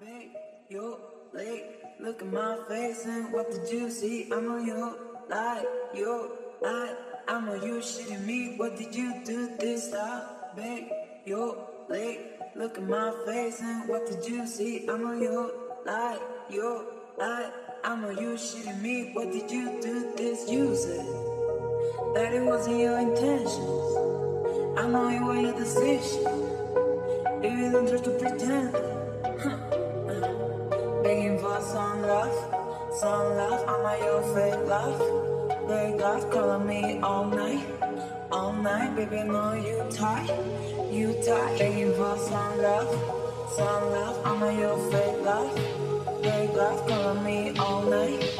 babe, you late. Look at my face and what did you see? I'm on you, like you, I. I'm on you shitting me. What did you do this time, babe? You late. Look at my face and what did you see? I'm on you, like you, I. I'm on you shitting me. What did you do this? You said that it wasn't your intentions. I know it was your decision. Baby, don't try to pretend. For some love, some love. I'm not your fake love. Fake love calling me all night, all night. Baby, know you tight, you tight. Begging for some love, some love. I'm not your fake love. Fake love calling me all night,